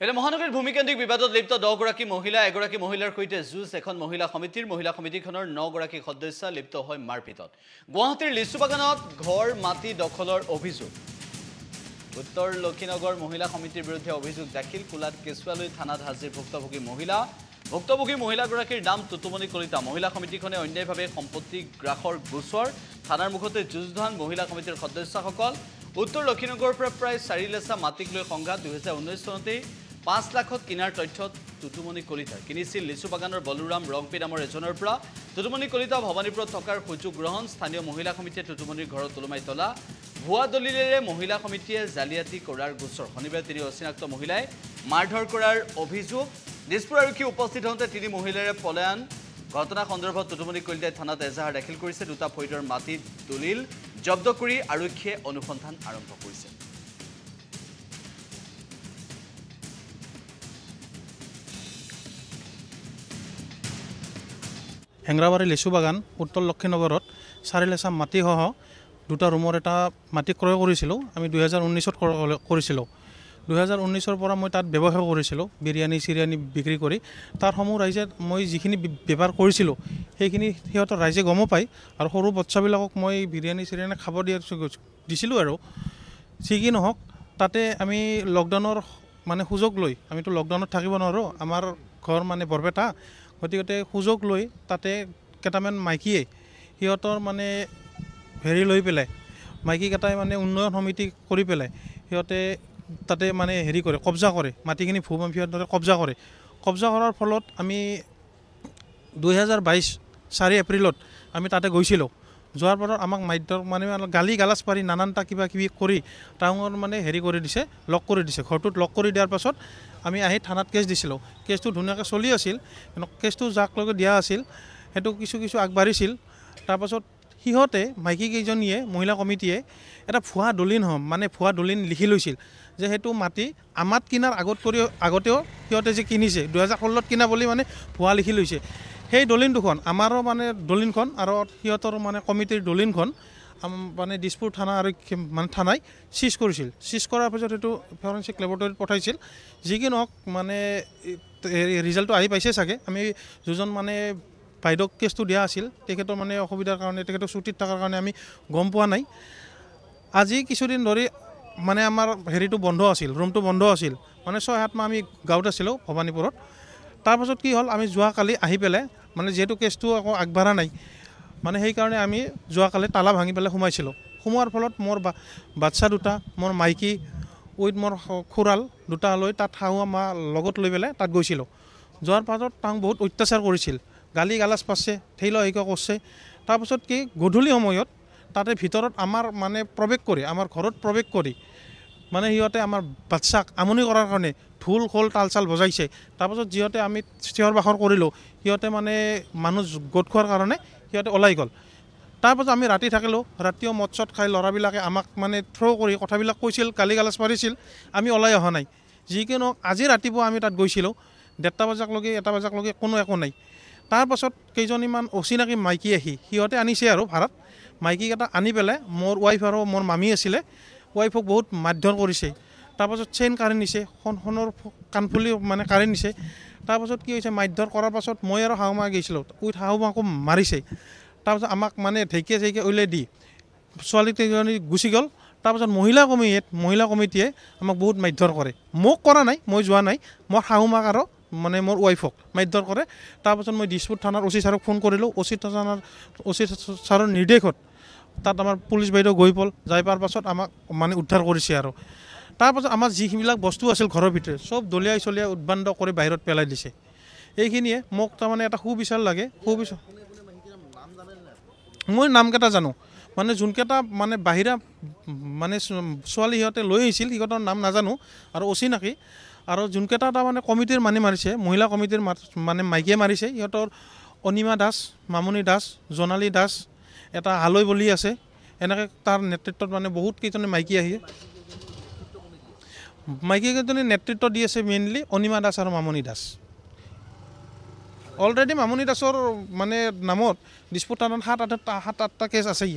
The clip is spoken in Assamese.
এতিয়া মহানগৰীৰ ভূমিকেন্দ্ৰিক বিবাদত লিপ্ত দহগৰাকী মহিলা এগৰাকী মহিলাৰ সৈতে যুঁজ এখন মহিলা সমিতিৰ মহিলা সমিতিখনৰ নগৰাকী সদস্য লিপ্ত হৈ মাৰপিটত। গুৱাহাটীৰ লিচু বাগানত ঘৰ মাটি দখলৰ অভিযোগ। উত্তৰ লক্ষীনগৰ মহিলা সমিতিৰ বিৰুদ্ধে অভিযোগ দাখিল। কোলাত কেঁচুৱালৈ থানাত হাজিৰ ভুক্তভোগী মহিলা। ভুক্তভোগী মহিলাগৰাকীৰ নাম টুটুমণি কলিতা। মহিলা সমিতিখনে অন্যায়ভাৱে সম্পত্তি গ্ৰাসৰ গোচৰ। থানাৰ মুখতে যুঁজধান মহিলা সমিতিৰ সদস্যসকল। উত্তৰ লক্ষীনগৰৰ পৰা প্ৰায় চাৰি লেচা মাটিক লৈ সংঘাত দুহেজাৰ ঊনৈছ চনতেই পাঁচ লাখত কিনাৰ তথ্যত টুটুমণি কলিতা। কিনিছিল লিচু বাগানৰ বলোৰাম ৰংপি নামৰ এজনৰ পৰা। টুটুমণি কলিতা ভৱানীপুৰত থকাৰ সুযোগ গ্ৰহণ স্থানীয় মহিলা সমিতিয়ে টুটুমণিৰ ঘৰত ওলোমাই তোলা। ভুৱা দলিলেৰে মহিলা সমিতিয়ে জালিয়াতি কৰাৰ গোচৰ। শনিবাৰে তিনি অচিনাক্ত মহিলাই মাৰধৰ কৰাৰ অভিযোগ। দিছপুৰ আৰক্ষী উপস্থিত হওঁতে তিনি মহিলাৰে পলায়ন। ঘটনা সন্দৰ্ভত টুটুমণি কলিতাই থানাত এজাহাৰ দাখিল কৰিছে। দুটা ফৈদৰ মাটিত দলিল জব্দ কৰি আৰক্ষীয়ে অনুসন্ধান আৰম্ভ কৰিছে। হেংৰাবাৰী লিচু বাগান উত্তৰ লক্ষীনগৰত চাৰিলেচা মাটিসহ দুটা ৰুমৰ এটা মাটি ক্ৰয় কৰিছিলোঁ। আমি দুহেজাৰ ঊনৈছত কৰিছিলোঁ। দুহেজাৰ ঊনৈছৰ পৰা মই তাত ব্যৱসায় কৰিছিলোঁ বিৰিয়ানী চিৰিয়ানী বিক্ৰী কৰি। তাৰ সমূহ ৰাইজে মই যিখিনি বেপাৰ কৰিছিলোঁ সেইখিনি সিহঁতৰ ৰাইজে গমো পায় আৰু সৰু বাচ্ছাবিলাকক মই বিৰিয়ানী চিৰিয়ানী খাব দিয়া দিছিলোঁ আৰু। যি কি নহওক তাতে আমি লকডাউনৰ মানে সুযোগ লৈ আমিতো লকডাউনত থাকিব নোৱাৰোঁ। আমাৰ ঘৰ মানে বৰপেটা গতিকে সুযোগ লৈ তাতে কেইটামান মাইকীয়ে সিহঁতৰ মানে হেৰি লৈ পেলাই মাইকীকেইটাই মানে উন্নয়ন সমিতি কৰি পেলাই সিহঁতে তাতে মানে হেৰি কৰে কব্জা কৰে মাটিখিনি ভূ মাফিয়াৰ দৰে কব্জা কৰে। কব্জা কৰাৰ ফলত আমি দুহেজাৰ বাইছ চাৰি এপ্ৰিলত আমি তাতে গৈছিলোঁ। যোৱাৰ পাছত আমাক মাধ্যম মানে গালি গালাজ পাৰি নানানটা কিবা কিবি কৰি টাউনৰ মানে হেৰি কৰি দিছে লক কৰি দিছে। ঘৰটোত লক কৰি দিয়াৰ পাছত আমি আহি থানাত কেছ দিছিলোঁ। কেছটো ধুনীয়াকৈ চলি আছিল কেছটো যাক লৈকে দিয়া আছিল সেইটো কিছু কিছু আগবাঢ়িছিল। তাৰপাছত সিহঁতে মাইকী কেইজনীয়ে মহিলা কমিটিয়ে এটা ভুৱা দলিন হ'ম মানে ভুৱা দলিন লিখি লৈছিল যে সেইটো মাটি আমাত কিনাৰ আগত কৰি আগতেও সিহঁতে যে কিনিছে দুহেজাৰ ষোল্লত কিনা বুলি মানে ভুৱা লিখি লৈছে। সেই দলিন দুখন আমাৰো মানে দলিনখন আৰু সিহঁতৰ মানে কমিটিৰ দলিনখন মানে দিছপুৰ থানা আৰু মানে থানাই চিজ কৰিছিল। চিজ কৰাৰ পিছত সেইটো ফৰেঞ্চিক লেবৰেটৰীত পঠাইছিল। যি কি নহওক মানে ৰিজাল্টটো আহি পাইছে চাগে। আমি যিজন মানে বাইদেউক কেছটো দিয়া আছিল। তেখেতৰ মানে অসুবিধাৰ কাৰণে তেখেতৰ ছুটীত থকাৰ কাৰণে আমি গম পোৱা নাই। আজি কিছুদিন ধৰি মানে আমাৰ হেৰিটো বন্ধ আছিল ৰুমটো বন্ধ আছিল। মানে ছয় সাত মাহ আমি গাঁৱত আছিলোঁ ভৱানীপুৰত। তাৰপাছত কি হ'ল আমি যোৱাকালি আহি পেলাই মানে যিহেতু কেছটো আকৌ আগবাঢ়া নাই। মানে সেইকাৰণে আমি যোৱাকালি তালা ভাঙি পেলাই সোমাইছিলোঁ। সোমোৱাৰ ফলত মোৰ বাচ্ছা দুটা মোৰ মাইকী উইথ মোৰ খুৰাল দুটা লৈ তাত শাহু মা লগত লৈ পেলাই তাত গৈছিলোঁ। যোৱাৰ পাছত তাক বহুত অত্যাচাৰ কৰিছিল। গালি গালাজ পাছে ঠেইল হেইক কৰিছে। তাৰপাছত কি গধূলি সময়ত তাতে ভিতৰত আমাৰ মানে প্ৰৱেশ কৰি আমাৰ ঘৰত প্ৰৱেশ কৰি মানে সিহঁতে আমাৰ বাচ্চাক আমনি কৰাৰ কাৰণে ঢোল খোল তাল চাল বজাইছে। তাৰপাছত যিহঁতে আমি চিঞৰ বাখৰ কৰিলোঁ সিহঁতে মানে মানুহ গোট খোৱাৰ কাৰণে সিহঁতে ওলাই গ'ল। তাৰপাছত আমি ৰাতি থাকিলোঁ ৰাতিও মদ চদ খাই ল'ৰাবিলাকে আমাক মানে থ্ৰ' কৰি কথাবিলাক কৈছিল গালি গালাজ পাৰিছিল আমি ওলাই অহা নাই। যি কি নহওক আজি ৰাতিপুৱা আমি তাত গৈছিলোঁ ডেৰটা বজাকলৈকে এটা বজাকলৈকে কোনো একো নাই। তাৰপাছত কেইজনীমান অচিনাকি মাইকী আহি সিহঁতে আনিছে আৰু ভাড়াত। মাইকীকেইটা আনি পেলাই মোৰ ৱাইফ আৰু মোৰ মামী আছিলে ৱাইফক বহুত মাৰধৰ কৰিছে। তাৰপাছত চেইন কাঢ়ি নিছে সোণ সোণৰ কাণফুলি মানে কাঢ়ি নিছে। তাৰপাছত কি হৈছে মাৰধৰ কৰাৰ পাছত মই আৰু শাহু মা গৈছিলোঁ। উইথ শাহু মাকো মাৰিছে তাৰপাছত আমাক মানে ঢেকীয়া চেকীয়া উলিয়াই দি ছোৱালী কেইজনী গুচি গ'ল। তাৰপাছত মহিলা কমিটিত মহিলা কমিটিয়ে আমাক বহুত মাৰধৰ কৰে। মোক কৰা নাই মই যোৱা নাই। মোৰ শাহু মাক আৰু মানে মোৰ ৱাইফক মাৰধৰ কৰে। তাৰপাছত মই দিছপুৰ থানাৰ অচি ছাৰক ফোন কৰিলোঁ। অচি থানাৰ অচি ছাৰৰ নিৰ্দেশত তাত আমাৰ পুলিচ বাইদেউ গৈ পল যাই পোৱাৰ পাছত আমাক মানে উদ্ধাৰ কৰিছে আৰু। তাৰপাছত আমাৰ যিবিলাক বস্তু আছিল ঘৰৰ ভিতৰত চব দলিয়াই চলিয়াই উদ্বান্ত কৰি বাহিৰত পেলাই দিছে। এইখিনিয়ে মোক তাৰমানে এটা সুবিচাৰ লাগে সুবিচাৰ মই নামকেইটা জানো? মানে যোনকেইটা মানে বাহিৰা মানে ছোৱালী সিহঁতে লৈ আহিছিল সিহঁতৰ নাম নাজানো আৰু অচিনাকি আৰু যোনকেইটা তাৰমানে কমিটিৰ মানুহে মাৰিছে মহিলা কমিটিৰ মানে মাইকীয়ে মাৰিছে সিহঁতৰ অনিমা দাস মামনি দাস জোনালী দাস এটা আলৈ বলি আছে। এনেকৈ তাৰ নেতৃত্বত মানে বহুত কেইজনে মাইকী আহি মাইকীকেইজনে নেতৃত্ব দি আছে মেইনলি অনিমা দাস আৰু মামণি দাস। অলৰেডি মামণি দাসৰ মানে নামত ডিছপুটাৰত সাত আঠটা সাত আঠটা কেছ আছেই।